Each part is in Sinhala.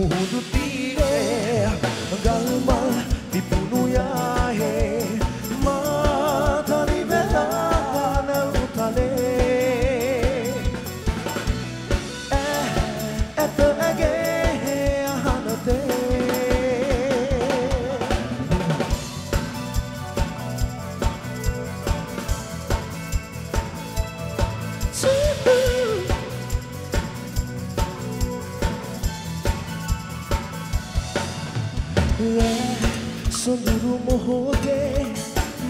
මුහුදු තීරේ සොඳුරු මොහොතේ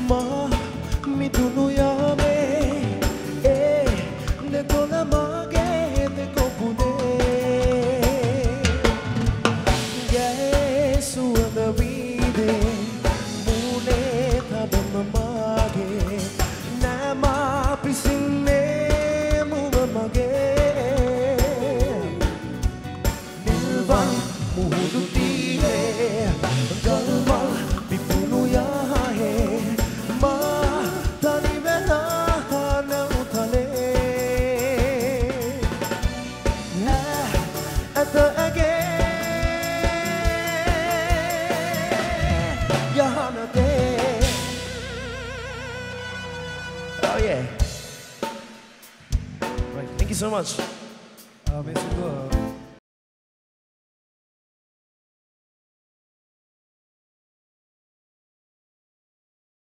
මා මිදුණු යාමේ ඒ දෙකොළ මාගේ දෙකොපුනේ ගැේ සුවඳ වීදේ මූනේ තබම මාගේ නෑමා පිසින්නේ මුව මගේ නිල්වන් Oh yeah. Right, thank you so much. Uh,